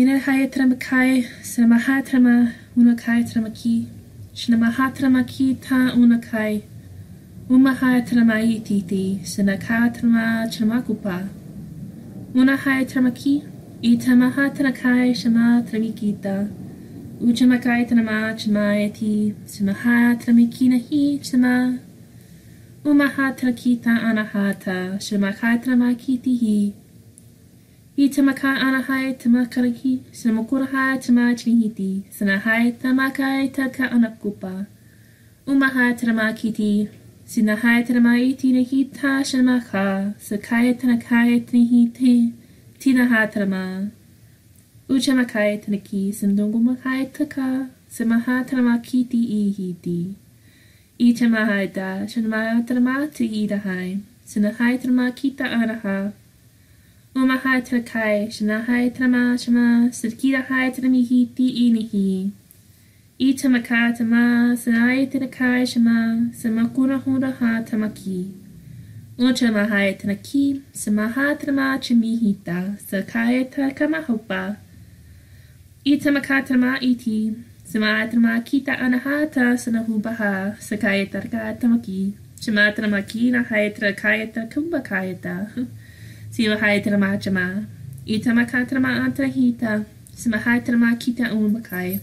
Hinahayatramakai, Sinamahatrama, Unakai Tramaki, Shinamahatramaki Ta Unakai, Umahatramai Titi, tama Chamakupa, na hi Shama Tramikita, Uchamakai Trama Chamayati, Sinahatramikinahi Chama, Umahatrakita Anahata, Shimakatramaki Tihi, I tamaka anahai tamakariki, sinamakuraha tamachinihiti, sanahai tamakai taka anakupa. Umaha taramakiti, sinahai taramaiti nahita shinamaka, sakai tanakai tanihiti, tinaha tarama. Uchamakai tanaki, sindungumakai taka, samaha taramakiti ihiti. I tamahai da, shinamaya taramati idahai, sinahai taramakita anaha. Omahai Twakai, Shanahai Tama Shama, Sidkirahai Tanamihi Tiinihi. Itamaka Tama, Sanai Tinakai Shama, ha Tamaki. Unchamahai Tanaki, Samaha Tama Chamihita, Sakai Takamahopa. Itamaka Tama Iti, Samatrama Kita Anahata Sanahubaha, Sakai Tarka Tamaki, Shamatrama Kina Haitra Kayata Kumbakayata. Sivahay Trama Itamakatrama Antrahita Samahatrama Kita Umakai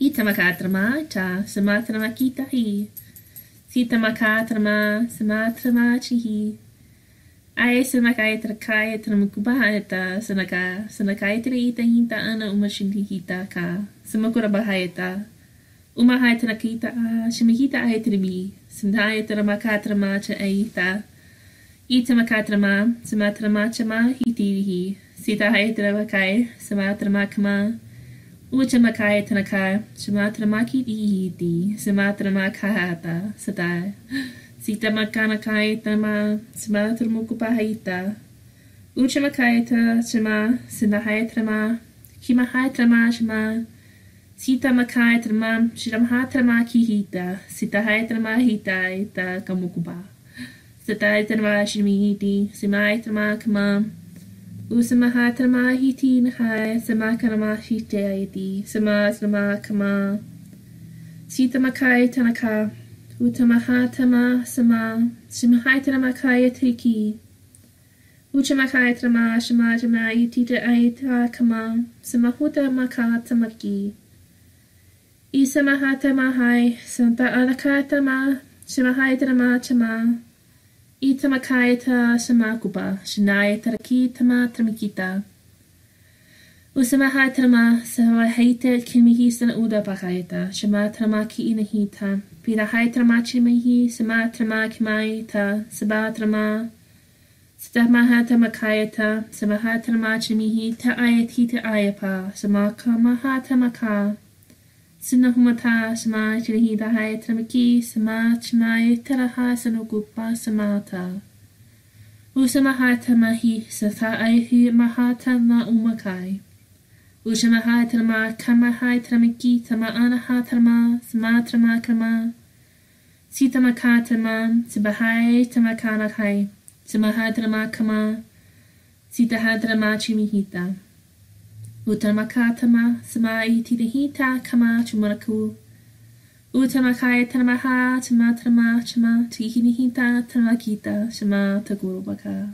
Itamakatrama Cha Samatrama Kita Hi Sitamakatrama Samatrama Chihi Ay sumakay trakay tramakubahanata sanaka sanakay triita hinta ana uma umashintihita ka. Samakurabahaita umahay trakita a shimihita ay tribi sindhay tramakatrama cha ayita I tamakatrama, samatrama chama hitirihi, sita hai tramakai, samatrama uchamakai tanaka, samatrama kitihiti, samatrama kahata, sata, sita makanakai tama, samatramukupahaita, uchamakai ta shama, sinahai trama, kimahai trama shama, sita makai trama, shiramha trama kihita, sita hai trama hita ita kamukupa. Sadaitamaashimihiti, Simaitamakamam, Usamahatamahiti Nahai, Samakanamashitayati, Samasnamakama, Sitamakai Tanaka, Utamahatama Sama, Simahaitanamakai Tiki, Uchamakai Trama Shamajamai Tita Aita Kama, Samahuta Makatamaki, Isamahatamahai, Santa Anakatama, Shimahaitanamachama, Itamacaeta Shamakupa Shinai Tarakitama Tramikita Usamaha Trama Savahaita Kinmihi Sanuda Pakaita Shamatrama Ki Inahita Pirahaitra Chimihi Samatrama Kimaita Sabatrama Sadamahatamakaita Samahatrama Chimihi Taayatita Ayapa Samakamahatamaka Sina humata sama chilihidahai tamaki sama chimai teraha sanogupa samata. Usamaha tamahi sathaihi mahata na umakai. Ushamaha tama kamahai tamaki tama anaha trama, sama trama kama. Sitamaka tama sibahai tamakanakai. Samaha ma kama. Sitaha tama chimihita. Utamakatama samai tidahita kama chumaraku. Utamakai tanamaha tamatrama chama tihinihita tamakita shama tagurubaka.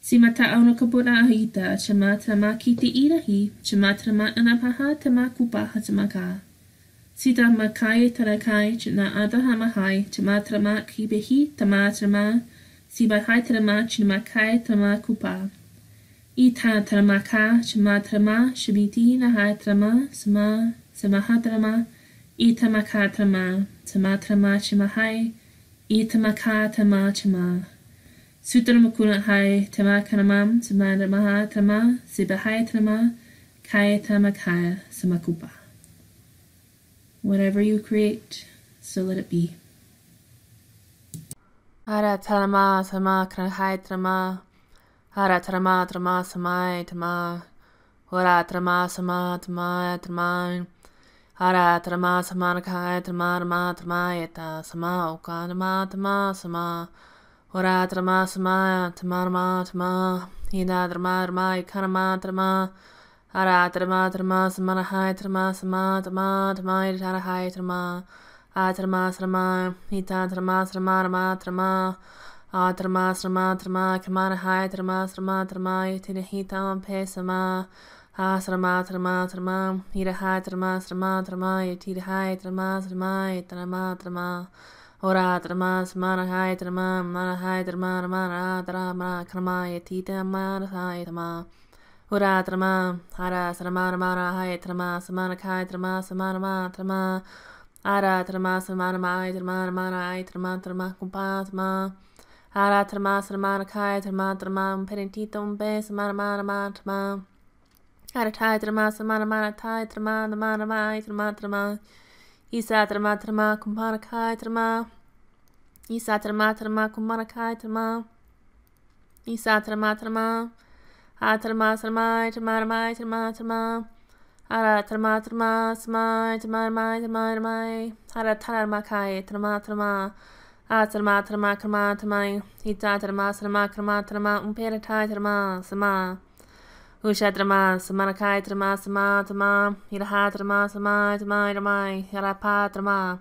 Simata aunakabura ahita chama tamakiti irahi chama trama anapaha tamakupa hatamaka. Sita makai tarakai chana adahamahai chama trama kibehi tamatrama sibahai trama chamakai tamakupa. Itatramaká Shmatrama Shabiti Nahatrama Sama Samahatrama Itamakatrama Tamatrama Chimahai Itamakatama Chama Sutramakunahai Tamakanamam Samadamahatrama Sibahayatrama Kayatamakaya Samakupa Whatever you create, so let it be. Aratrama Samakrahaitrama Hara trama trama samai tama. Hora trama sama tama trama. Hara trama sama kai trama trama trama eta sama oka trama trama sama. Hora trama sama tama trama trama. Hina trama trama ikarama trama. Ara trama trama samana hai trama sama trama trama ita hai trama a trama trama ita trama trama trama trama Adrama, Srama, Drama, Kamana, Hai, Drama, Srama, Drama, Yatinahitam, Pesama, Asrama, Drama, Drama, Yirahai, Drama, Srama, Drama, Yatidahai, Drama, Srama, Drama, Drama, Ora, Drama, Samana, Hai, Drama, Mana, Hai, Drama, Ramana, Drama, Krama, Yatita, Mana, Hai, Drama, Ora, Drama, Hara, Srama, Ramana, Hai, Drama, Samana, Kai, Drama, Samana, Drama, Drama, Ara, Drama, Samana, Mai, Drama, Ramana, Ai, Drama, Drama, Kumpatma, Drama, ara trama, samana kai trama, trama, penitito umbe, samana mana mana trama, ara tai trama, samana mana tai trama, mana mai trama, trama, isa trama, trama, kumpana kai trama, isa trama, trama, kumpana kai trama, isa trama, trama, Atrama, trama, trama, trama, trama, trama. Ara, trama, trama, trama, trama, trama, trama, trama. Ara, tarama kai, trama, trama. Trama, Atharma, atharma, krama, atharma, hitatharma, sarma, krama, atharma, umperatai, trama, sama. Ushatrama, samanakai, trama, sama, atharma, hirahatharma, sama, atharma, iramai, hirapatrama.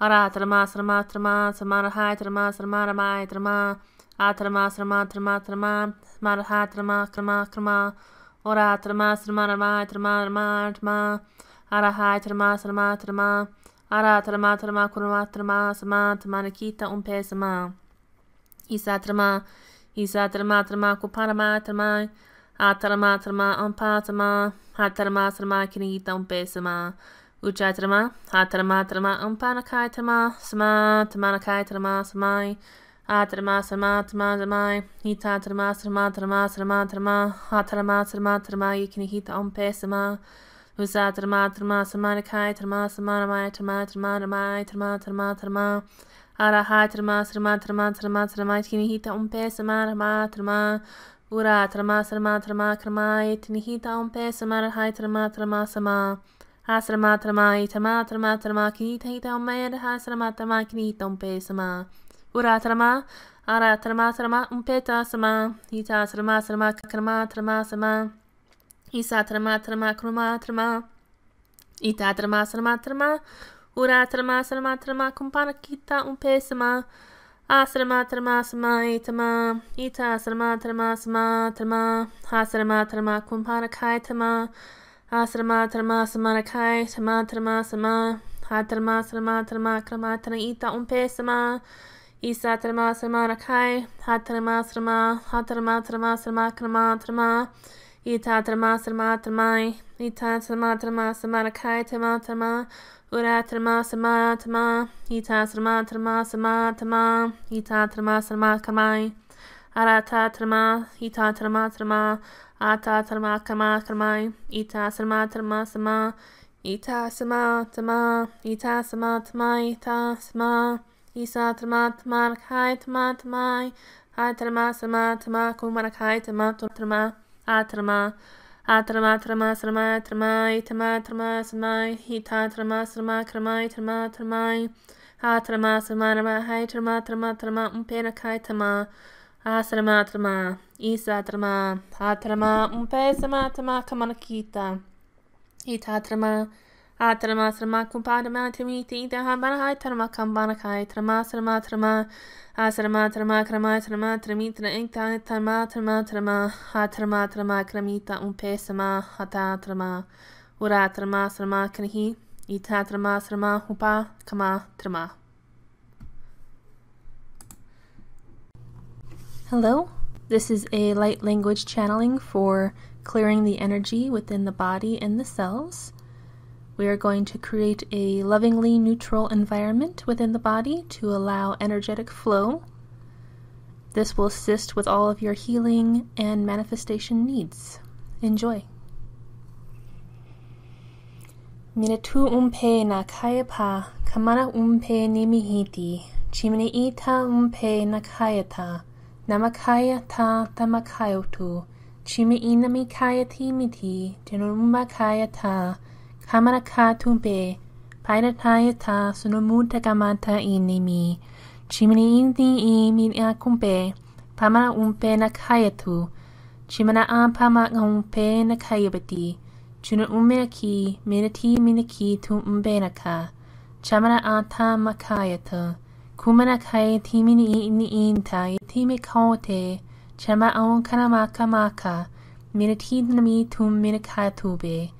Aratrama, sarma, atharma, samarahai, atharma, sarma, ramai, atharma, atharma, sarma, atharma, atharma, marahatrama, krama, krama, oratrama, sarma, ramai, atharma, ramai, atharma, arahai, atharma, sarma, atharma, atharma, Ara tarama tarama kurama tarama sama tamana kita umpe sama. Isa tarama isa tarama tarama kuparama tarama. Atarama tarama umpa tarama. Hatarama tarama kinita umpe sama. Ucha tarama hatarama tarama umpa nakai tarama sama tamana kai tarama samai. Atarama sarma tarama samai. Hita tarama sarma tarama sarma tarama. Hatarama sarma tarama yikinihita umpe sama. Huszá, tarmá, tarmá, szamána, kai tarmá, szamána, mai tarmá, tarmá, ramáj, tarmá, tarmá, tarmá. Ara, háj, tarmá, tarmá, tarmá, tarmá, tarmá, kini hita, umpé, szamá, ramá, tarmá. Ura, tarmá, tarmá, tarmá, kramáj, tini hita, umpé, szamá, háj, tarmá, tarmá, szamá. Hasrama, tarmá, tarmá, tarmá, tarmá, kini hita, umpé, hasrama, tarmá, kini hita, umpé, szamá. Ura, tarmá, ara, tarmá, tarmá, umpé, ta, szamá. Hita, tarmá, tarmá, kramáj, tarmá, szamá. Isa trama trama, kruma trama, ita trama trama trama, ura trama trama trama, kumpana kita umpe sama, asrama trama sama, itama, ita trama trama sama, trama, asrama trama, kumpana kai trama, asrama trama sama kai, trama trama sama, hatrama trama trama, krama trama, ita umpe sama, Isa trama sama rakai, hatrama srama, hatrama trama srama krama trama, trama srama tramai, ita trama trama sama rakai trama trama, sama trama, ita trama trama sama trama, ita trama kamai, arata trama, ita trama trama, ata trama kama kamai, ita trama trama sama, ita tama, ita sama tama, ita sama. Tama tama kai tama tama hai sama tama kumara tama tama atrama atrama atrama sama atrama itama atrama sama hita atrama sama krama itama atrama atrama sama rama hai atrama atrama trama umpena kai tama asrama trama isa atrama atrama umpe atrama tama kamana kita atrama trama Atrama trama kumpadama dahabana hai trama trama trama krama trama inkta trama. Trama trama atrama trama kramita umpe sama hata trama ura trama ita trama hupa kama trama. Hello, this is a light language channeling for clearing the energy within the body and the cells. We are going to create a lovingly neutral environment within the body to allow energetic flow. This will assist with all of your healing and manifestation needs. Enjoy. Minatu umpe na kayapa, kamana umpe nimihiti, chimini ita umpe na kayata, namakaya ta tamakayotu, chimi inami kayati miti, tenumba kayata, Kamarakatube, Paidatayata Sunumudagamata inimi, Chimini indi imin akumbe, Pamana umpe nakayatu, Chimana ampama umpe nakayabati, Chuna umenaki, Minati minaki tu umbenaka, Chamana anta makayata, Kumana kaya timini inni inta yatime kaote, Chama aon kanamakama ka, Minati nami tum minakatube,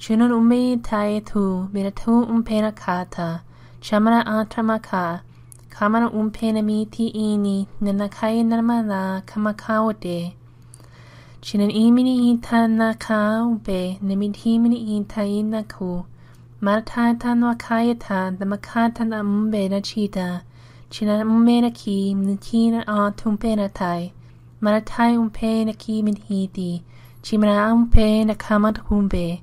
Shannon umi tai tu miratu umpena kata chamana antramaka kamana umpena mi ti ini nanakai narmana kamakaote Chinan imini intana ka umpe namitimini intaina ku martata no kayata damakata na umbe na chita Chinan umbe na ki mnikina antumpena tai maratai umpena ki minhiti chimana umpena kamat umbe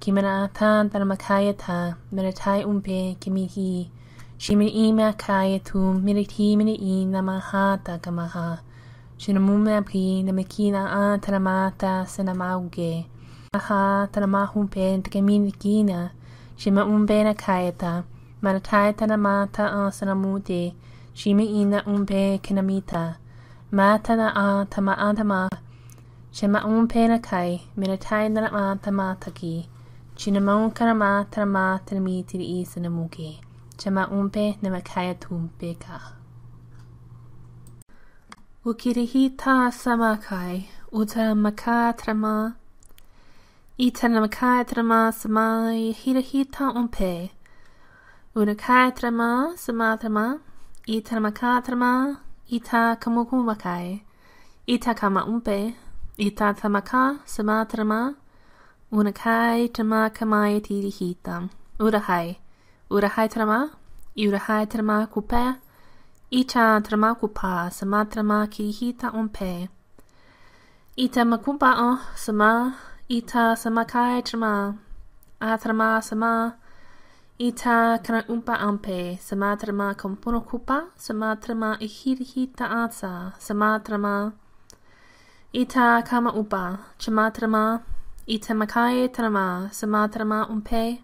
i ta ki. Minatai te maka tami kimitia. Kimana ta tana makaya ta minatai umpe kimihi. Shimi i makaya tu miriti mini i na ta kamaha. Shina mume pi na makina a tana mata sana mauge. Aha tana mahumpe kina. Shima umbe na kayata. Manatai tana mata a sana mute. Ina umpe kinamita. Mata na a tama a tama. Shima umpe na kai. Minatai na Chinamau karama tarama tarmi tiri sanamuke. Chama umpe namakaya tumpeka. Ukirihita samakai uta makatrama itanamakatrama samai. Hirahita umpe. Unakatrama samatrama itanamakatrama ita kamukumakai ita kama umpe. Ita tamaka samatrama Una kai trama kamai tirihita. Urahai. Urahai trama. Urahai trama kupe. Ita trama kupa sama trama kirihita umpe. Ita makumpa o sama. Ita sama kai trama. Atrama sama. Ita kana umpa ampe. Sama trama kompono kupa. Sama trama ihirihita asa. Sama trama. Ita kama upa. Chama trama. I te makae tarama, sa mā tarama umpe.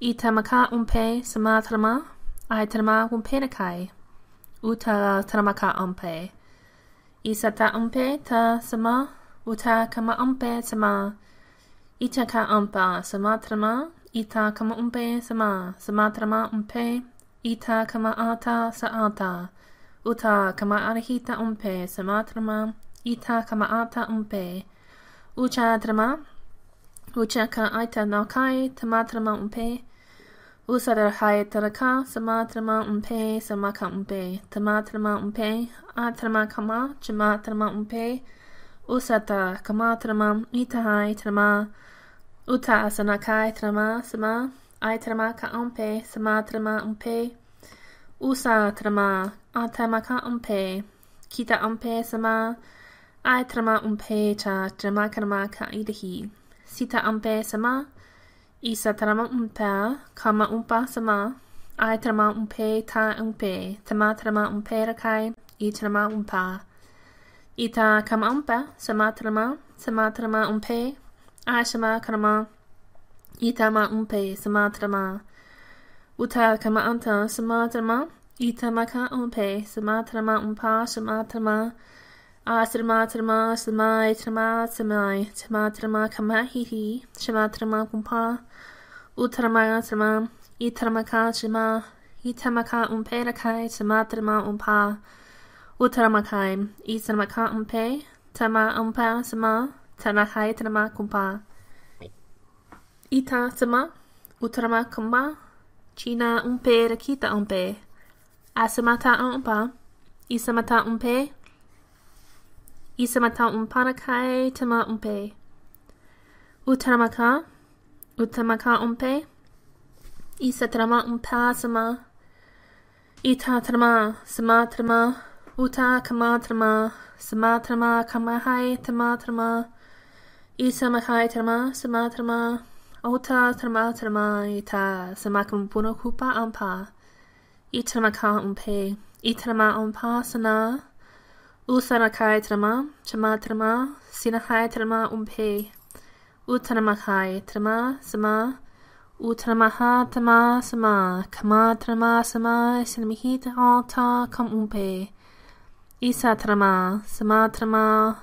I te maka umpe, sa mā tarama, ai tarama umpena kai. Uta tarama ka umpe. I sa ta umpe, ta sa mā, uta kama umpe, sa mā. I ta ka umpa, sa mā tarama, i ta kama umpe, sama, mā, sa mā tarama umpe. I ta kama ata, sa ata. Uta kama arahita umpe, sa mā tarama, i ta kama ata umpe. Ata umpe. Ucha trama. Ucha ka aita naukai tama trama umpe. Usara hai taraka sama trama umpe sama ka umpe. Tama trama umpe. A trama kama chama trama umpe. Usata kama trama ita hai trama. Uta asana kai trama sama. Ai trama ka umpe sama trama umpe. Usa trama a trama ka umpe. Kita umpe sama. Ai trama umpe cha trama karma ka idahi. Sita umpe sama. Isa trama umpa kama umpa sama. Ai trama umpe ta umpe. Tama trama umpe rakai. I trama umpa. Ita kama umpa sama trama. Sama trama umpe. Ai sama karma. Ita ma umpe sama trama. Uta kama anta sama trama. Ita maka umpe sama trama umpa sama trama. အာသရမသရမသမိုင်းသရမသမိုင်းသရမသရမခမဟီဟီသရမသရမကွန်ဖာဥသရမသရမဤသရမခာသရမဤသရမခာဥပေရခိုင်သရမသရမဥဖာဥသရမခိုင်ဤသရမခာဥပေသရမဥဖာသရမသရမခိုင်သရမကွန်ဖာဤသသရမဥသရမခမချီနာဥပေရခိတဥပေအသမတာဥပဤသမတာဥပေ Isamata umpanakai tama umpe. Utaramaka. Utamaka umpe. Isatrama umpa sama. Ita trama. Sama. Uta kama trama. Sama trama kamahai tama trama. Isamakai trama. Sama trama. Ota trama trama i ta samakum puno kupa ampa. I trama ka umpe. I trama umpa sana. Usana trama. Chama trama. sinahai trama umpe. Utanamakai trama sama. Utanamaha trama, sama. Kama trama sama. Sinamihita alta kam umpe. Isa trama. Sama trama.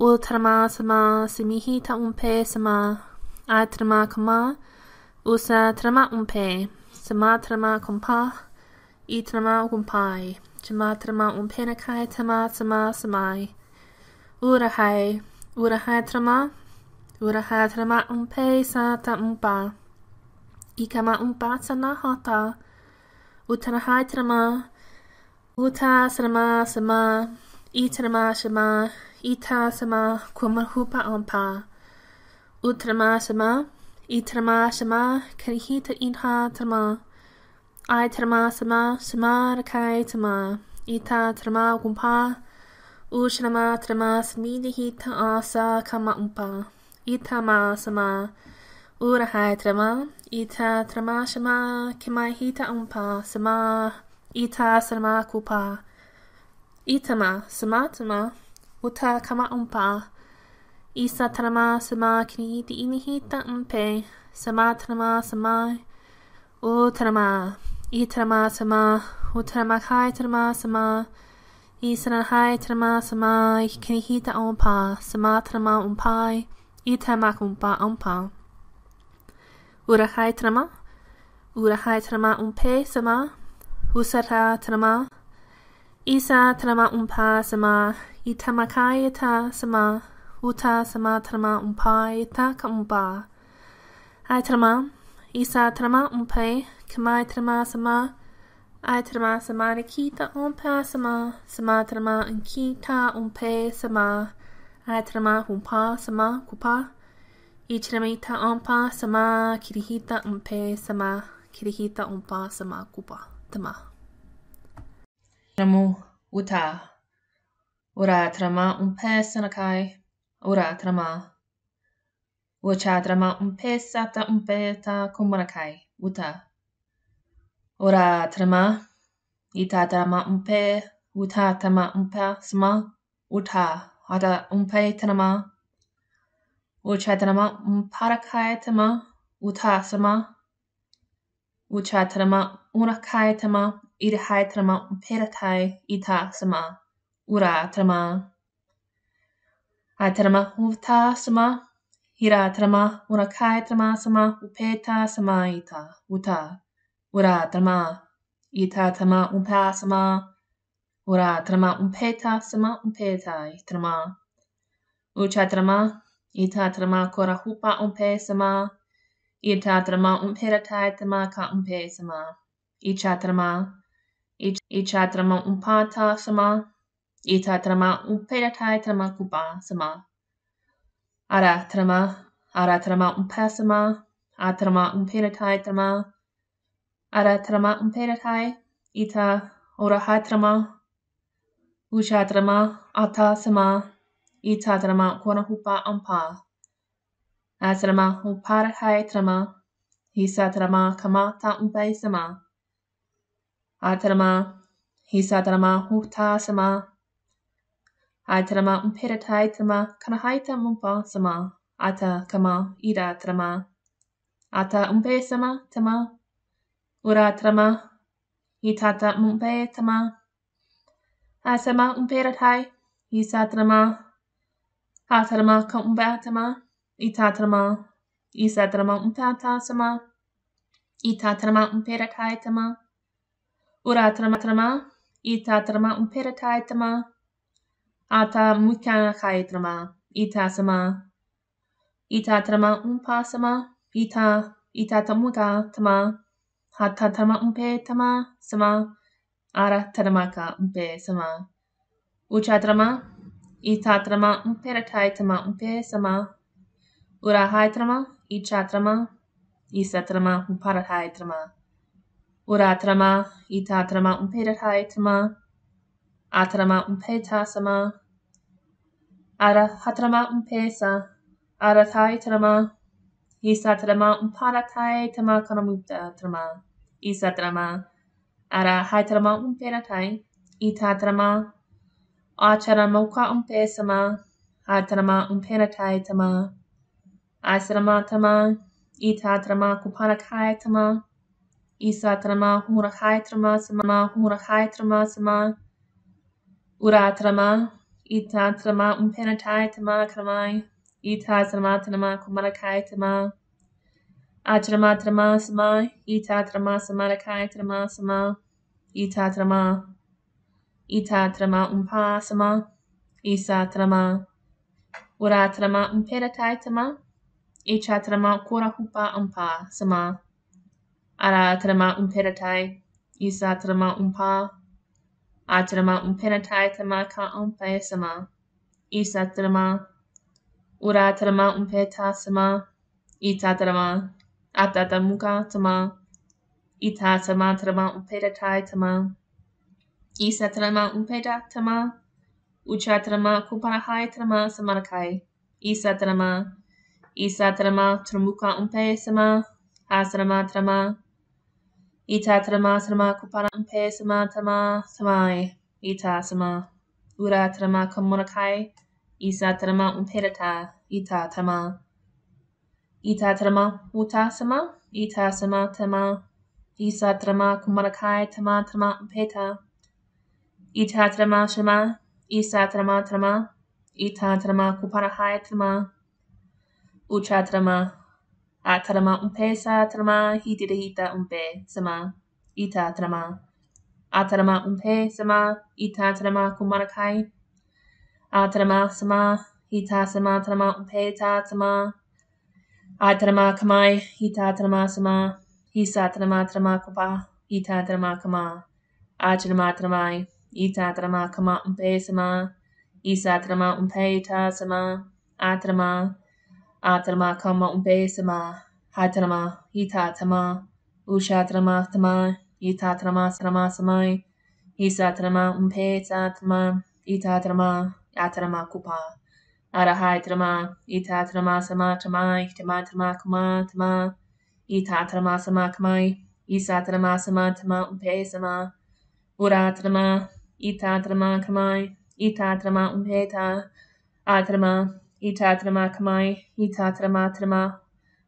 Ultrama sama. Simihita umpe sama atrama kama, usa trama umpe, sama trama kumpa, itrama kumpai, Tamatrama trama umpenakai tama tama samai, urahai, urahai trama, urahai trama umpe sa ta umpa, ikama umpa sana hata, utanahai trama, uta sama. Sama, itrama sama, ita sama kumahupa umpa, Utrama sama, itrama sama, karihita inha trama, I trama sama, sama rakai tama, ita trama gumpa, ushrama trama smidi hita asa kama umpa, ita ma sama, urahai trama, ita trama sama, hita umpa, sama, ita sama kupa, itama sama tama, uta kama umpa, Isa trama sama kinihiti inihita umpe. Sama trama sama. Utrama Itaramasama, isran, hai, trama, Itaramasama, Kinihita Ompa, samma, trama, umpai, Ompai, kumpa, Ompa Ura, hai, Trama, ura, hai, Trama Umpe Sama, Usara Trama, Isa Trama Umpa Sama, Itamaka Ita Sama, Uta Sama Trama umpai, Itaka Umpa. Hai, Trama, Isa Trama Umpe, kamai trama sama, ai trama sama ni kita umpa sama, sama trama in kita umpe sama, ai trama umpa sama kupa, i trama umpa sama, kirihita umpe sama, kirihita umpa sama kupa, tama. Tramu uta. Ura trama umpe sanakai. Ora trama. Ucha trama umpe sata umpe ta kumarakai. Uta. Ora trama. Ita trama umpe. Uta trama umpe sama. Uta. Ada umpe trama. Ucha trama umparakai trama. Uta sama. Ucha trama urakai trama. Ida hai trama umperatai. Ita sama. Ura trama. Aitarama uta sama, hira tarama unakai tarama sama, upeta sama ita, uta, Uratama, Itatama Umpasama, Uratrama Umpetasama Umpetaitrama, Uchatrama, Itatrama Korahupa Umpesama, Itatrama Umperataitama Ka Umpesama, Ichatrama, Ichatrama Umpatasama, Itatrama Umperataitama Kupa Sama, Aratrama, Aratrama Umpasama, Atrama Umperataitrama, Ara trama umpera tai, ita ora hai trama. Usha trama ata sama, ita trama kona hupa ampa. A trama upara hai trama, hisa trama kamata umpai sama. A trama, hisa trama huta sama. Aitarama umperatai tama kanahaita mumpa sama ata kama ira trama. Ata umpe sama tama ora trama i tata mumpe tama. A sa ma umpe ratai i sa trama. A trama ka umpe atama i ta trama. I sa trama umpe ata sama. I ta trama umpera ratai tama. Ura trama trama i ta trama umpera ratai tama. A ta mukanga kai trama i ta sama. I ta trama umpa sama i ta i ta tamuka tama. hatatama mpe tama sama aratanamaka mpe sama uchatrama itatrama mperataitama mpe sama urahaitrama ichatrama isatrama mparahaitrama uratrama itatrama mperataitama atrama mpeta sama arahatrama mpesa arathaitrama isatrama mparataitama kanamudatrama Isa trama tama kanamuta trama. Isa trama. Ara hai trama umperatai. Ita trama. Achara moka umpe sama. Ha trama umperatai tama. Asrama tama. Ita trama kupanakai tama. Isa trama hurakai trama sama hurakai trama sama. Ura trama. Ita trama umperatai tama kramai. Ita trama trama kumanakai trama. Atrama trama sama. Ita trama samarakai trama sama. Ita trama. Ita trama umpa sama. Isa trama. Ura trama umperatai tama. Icha trama kura hupa umpa sama. Ara trama umperatai. Isa trama umpa. Atrama umperatai tama ka umpe sama. Isa trama. Ura trama umpeta sama. Ita trama. Atatamuka-tama, Ita-tama-trama-umpeta-tai-tama, Isa-trama-umpeta-tama, Ucha-trama-kupana-hai-trama samanakai, Isa-trama, Isa-trama-tramuka-umpe-sama, Asrama-trama, Ita-trama-trama-kupana-umpe-sama-tama, samai, Ita-sama, Ura-trama-kamunakai, Isa-trama-umpeta-ta, Ita-trama, kamonakai. Isa trama umperata. Ita tama. Ita trama uta sama. Ita sama tama. Tama tama umpeta. Ita trama shama. Isa trama trama. Ita trama kuparahai trama. Ucha trama. Atrama umpesa trama hitidahita umpe sama. Ita trama. Atrama umpe sama. Ita trama kumanakai. Atrama sama. Ita sama trama umpeta sama. Atrama kamai. Ita trama sama. Hisa trama trama kupa. Ita trama kama. Atrama tramai. Ita trama kama umpe sama. Isa trama umpeta sama. Atrama. Atrama kama umpe sama. Hatrama. Ita tama. Usha trama tama. Ita trama Arahai trama. Ita trama sama tramai. Tama tama kama tama. Ita trama sama kamai. Isa trama sama tama umpe sama. Ura trama. Ita trama kamai. Ita trama umpeta. Atrama. Ita trama kamai. Ita trama trama.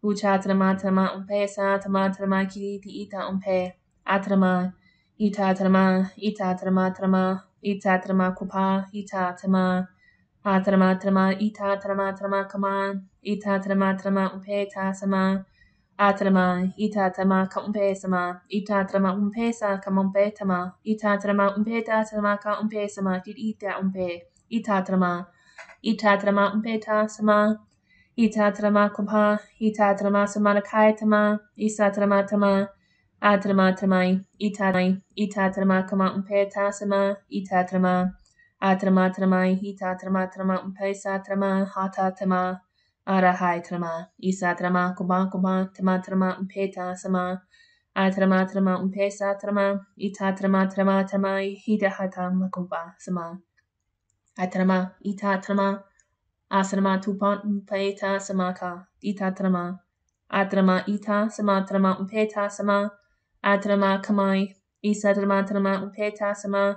Ucha trama trama umpesa trama trama ki ita umpe. Atrama. Ita trama. Ita trama trama. Ita trama kupa. Ita trama. ātarama, ātarama, i tā, ātarama, ātarama, kama, i tā, ātarama, ātarama, upe, tā, sama, ātarama, i tā, ātarama, ka umpe, sama, i tā, ātarama, umpe, sa, ka mumpe, tama, i tā, ātarama, umpe, tā, ātarama, ka umpe, sama, tit, i umpe, i tā, ātarama, i umpe, tā, sama, i tā, kumpa, i tā, sama, kai, tama, i sā, tama, ātarama, tamai, i tā, ātarama, kama, umpe, tā, sama, i tā, Atrama tramai. Ita trama trama umpesa trama. Hata trama. Arahai trama. Isa trama kuba sama. Atrama trama umpesa trama. Ita trama trama tramai. Hita hata makuba sama. Atrama. Ita trama. Asrama tupan umpeta samaka. Ita trama. Atrama ita sama trama umpeta sama. Atrama kamai. Isa trama trama umpeta sama.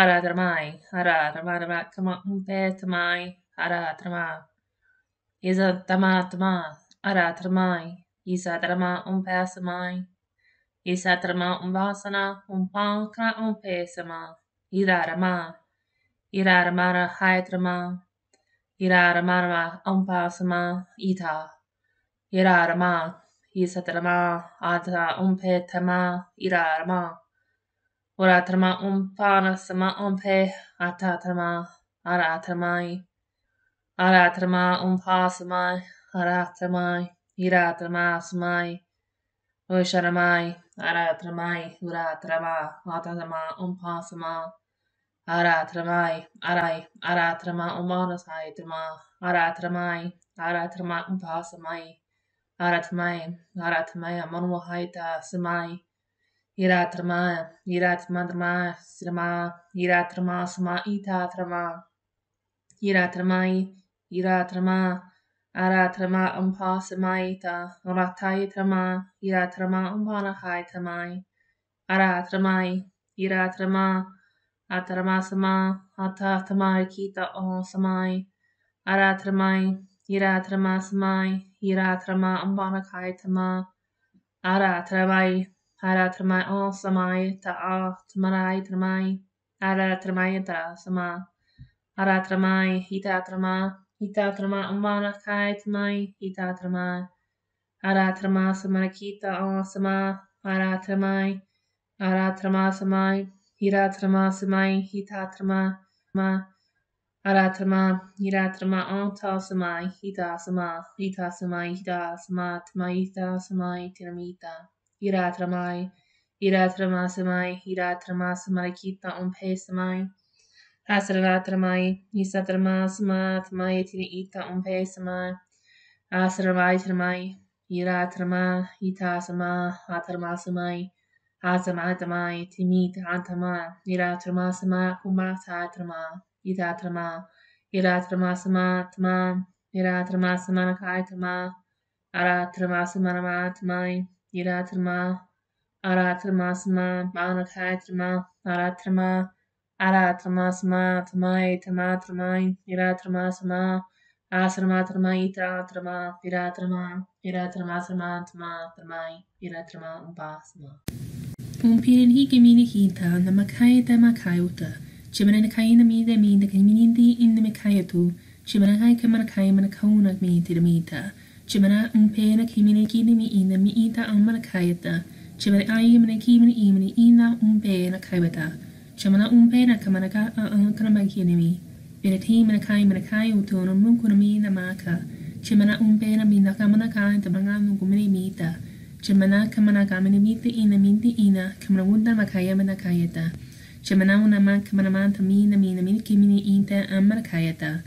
Ara tramai. Ara trama trama kama umpe tamai. Ara trama. Isa tama tama. Ara tramai. Isa trama umpe samai. Isa trama umbasana. Umpa ka umpe sama. Ira rama. Ira rama hai trama. Ira rama rama umpa sama. Ita. Ira rama. Isa trama. Ata umpe tama. Ira rama. Ora trama umpana sama umpe. Ata trama. Ara tramai. Ara trama umpa samai. Ara tramai. ira trama samai. Osharamai, ara tramai, ura trama, matatama, umpa sama. Ara tramai, arai, ara trama umanasai trama, ara tramai, ara trama umpa samai. Iratrama, Iratmadrama, Srama, Iratrama, Sama, Itatrama, Iratramai, Iratrama, Aratrama, Umpa, Samaita, Ratayatrama, Iratrama, Umpanahaitramai, Aratramai, Iratrama, Atrama, Sama, Atatama, Kita, O Samai, Aratramai, Iratrama, Samai, Iratrama, Umpanahaitama, Aratramai, kai tama. Ara tramai, ara tramai o samai ta a tamarai tramai. Ara tramai ta sama. Ara tramai, hita trama, hita trama umpana kai tamai, hita trama. Ara trama samana kita o sama. Ara tramai, ara trama samai, hira trama samai, hita trama, ma. Ara trama, hira trama o ta samai, hita sama, hita samai, hita sama, tamai, hita samai, tiramita. Iratramai, Iratramāsamai, Iratramāsamai, Kita Umpēsamai, Asravātramai, Isatramāsamātmai, Tini Ita Umpēsamai, Asravāitramai, Iratramā, Itāsamā, Atramāsamai, Azamātamai, Timita Antamā, Iratramāsamā, Kumātātramā, Itātramā, Iratramāsamātmā, Iratramāsamākaitamā, Aratramasamaramātmai, Yaratırma, aratırmasma, anataytırma, aratırma, aratırmasma, tımay, tıma, tırmay, yaratırmasma, asırma, tırma, itiratırma, yaratırma, yaratırmasma, tıma, tırmay, yaratırma, umpasma. Umpirin hi gemini hita namakay tamakayuta. Chimanakay namida mida gaminindi in namakayatu. Chimanakay kamanakay manakauna gmitirmita. Ka mana kai mana kauna mi ti da mita. Chimana umpe na kimini ki na mi ina mi ita ang mana kai ta. Chimana ai mana ki mana i mana ina umpe na kai wata. Chimana umpe na kamana ka ang kana magi na mi. Bina ti mana kai mana kai uto na mungu na mi na maka. Chimana umpe na mi na kamana kai ta mga mungu mini mita. Chimana kamana kamini mita ina minti ina kamana wunda makaya mana kayata. Chimana una ma kamana manta mina mina mina kimini inta amana kayata.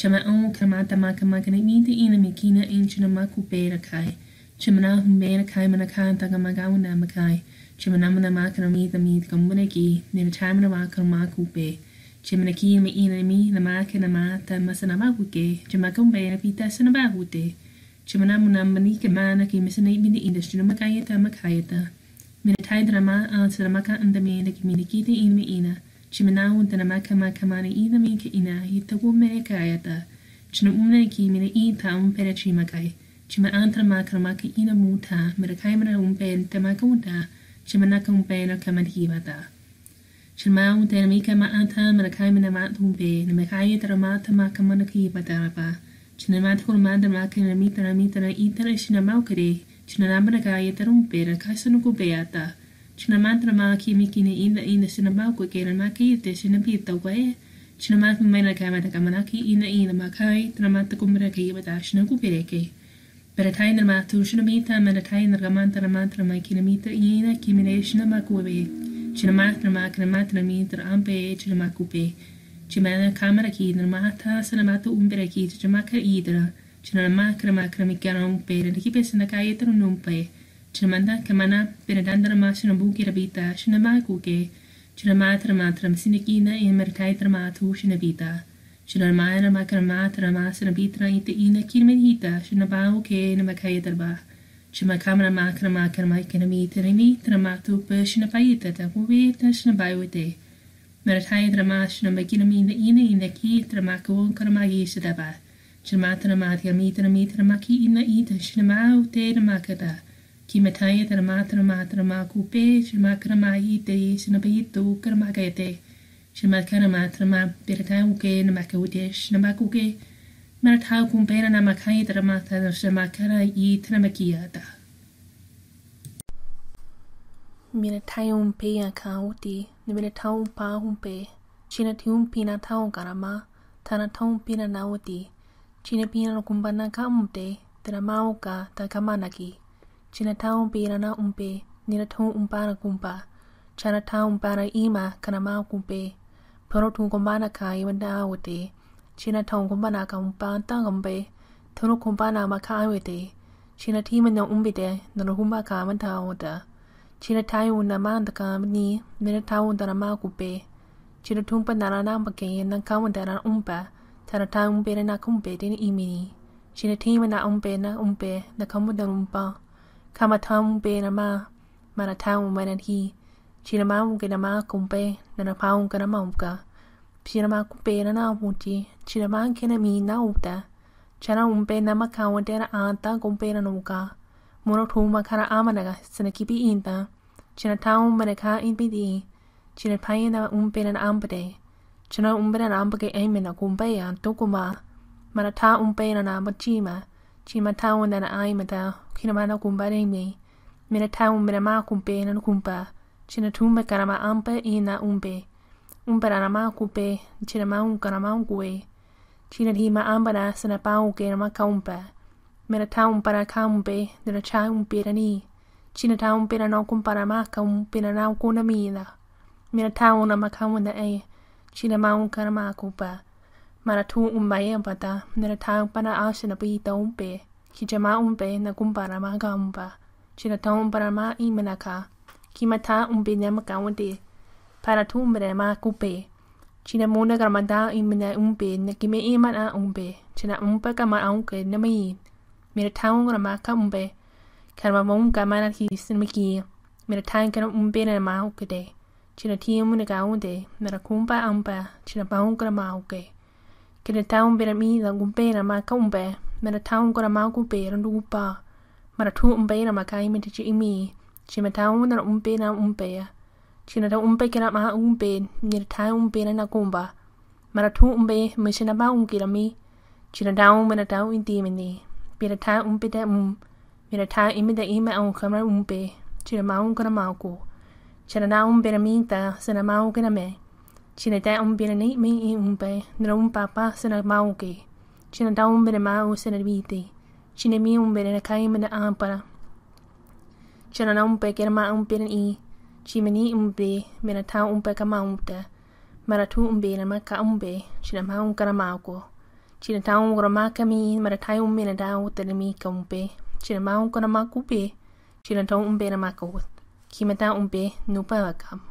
Chima o kamata maka makana minti ina mikina inchina maku pera kai. Chimana humbera kai mana kanta kamaga una makai. Chimana mana makana mita mita kamuna ki nina chamana makana maku pe. Chimana ki mi ina mi na makana mata masana makuke. Chimaka umbera pita sana bahute. Chimana muna mani ke mana ki misana ibini industry na makayata makayata. Mina tai drama an sa maka anda me na ki mini kita in me ina. Chimana unta na maka maka mana ina mi ke ina hita ku me kayata. China umna ki mina i ta un pere chima antra maka na maka ina muta mira kai mana un pen te maka unta. Chimana ka un pen ka man hibata. Chima unta na mika ma anta mira kai mana ma tumpe na me kayata mata maka mana ki hibata ba. China mata kuna manda maka na mita na mita na ita na shina maukare. China namba ka ia tarum pera ka sunu ko. China ma ki mi ina sina mauko ke na maka ia te sina pita ko e. China mata mai na ka mata ka manaki ina ina makai tana mata ko mira ka ia bata sina ko pere ke. Pera tai na mata sina mita mena tai na ka mantra mantra mita ina ki mine sina mako be. China mata na maka na mata na mita ampe china pe. Chimana kamera ki na mata sana mata umbera ki chimaka idra. China makra makra mi kera un ki pesa na kaya taro numpe. China manda kamana pere dandara ma shina maku. China in tra. China ma kirmen hita shina bau ke na. Chima kamera makra makra makra mi tira mi tra matu pe shina paita ta kuwe shina bai te. Mera tai drama shina magina mi na ina ina ki drama ko karama yi shidaba. Shina na mati a mita na mita na maki ina ita shina mau te na makata. Ki matai ta na mata na mata na maku pe shina makara ma i te shina ke. Mera tau kum pera na makai ta na mata na shina makara i ta na makia ta. Mina tai un pe a ka uti, ni mina tau pa un pe. China ti un pina tau karama, tana tau pina na uti. China pina no kumbana ka umte, te na mau ka ta kamanaki. Chinatown pirana umpe nirathon umpana kumpa Chinatown para ima kanama kumpe Phorothu kumbana kai wanda awate Chinatown kumbana ka umpa tangambe Thono kumbana makha awate Chinathi manyong umbite naruhumba ka mantha awata Chinathayu naman takamni nirathon tanama kumpe Chinathu panarana makayen nangkamandara umpa Chinatown pirana kumpe tin imini Chinathi mana umpe na umpe na kamudar umpa kamatamu pe nama maratamu mananhi chinamamu ke nama kumpe nanapamu ke nama umka chinama kumpe nana umuti chinama ke nami na uta chana umpe nama kawante na anta kumpe na nuka mono thuma khara amanaga sinakipi inta chinatamu manaka inpidi chinapaya na umpe na ampade chana umpe na ampake aimena kumpe ya tokuma marata umpe na namachima chima taun dana aima tau, kina mana kumpa remi, mina taun mina maa kumpe na kumpa, china tumba kana ma ampa ina umpe, umpa rana maa kupe, china maa unkana maa unkue, china hima ampa na sana pau ke na maa kaumpa, mina taun para kaumpe, dana chai umpe rani, china taun pina no kumpara maa kaumpe na nau kuna mida, mina taun na maa kaumda e, china maa unkana maa kupa, Mana tu umbaye ambata, nera tang pana asha na pita umpe, ki jama umpe na kumpara ma ga umpa, chira ta umpara ma i manaka, ki mata umpe na makawante, para tu umbre ma kupe, china muna gramada i mana umpe na kime i mana umpe, china umpa ka ma aunke na mai, mera tang ramaka umpe, karma mong ka mana ki sin maki, mera tang kana umpe na ma ukede, china tiamu na gaunde, mera kumpa ampa, china baung grama uke. Okay. Kere taun bera mi da gumpera ma kaumbe, mera taun kora ma gumpera ndugupa. Mara tu umpera ma kai mete chi imi, chi me taun na umpera umpea. Chi na tau umpe kera ma umpe, mera taun umpera na kumba. Mara tu umpe me se na ba unkira mi, chi na taun mera taun inti mene. Bera taun umpe da um, mera taun imi da ima au kamra umpe, chi na ma unkara ma ko. Chi na taun bera mi ta se na ma unkara me. Cine te un bine ni mi i un pe, nra un papa se na mauki. Cine da un bine mau se na viti. Cine mi un bine na caime na ampara. Cine na un pe che ma un bine i. Cime ni un be, me na tau un pe ca maunta. Mara tu un bine ma ca un be, cine ma un cara mauko. Cine tau un grama ca mi, mara tai un bine da o te mi ca un pe. Cine ma un cara mauku be. Cine tau un bine ma ca ut. Cime da un be, nu pa la cam.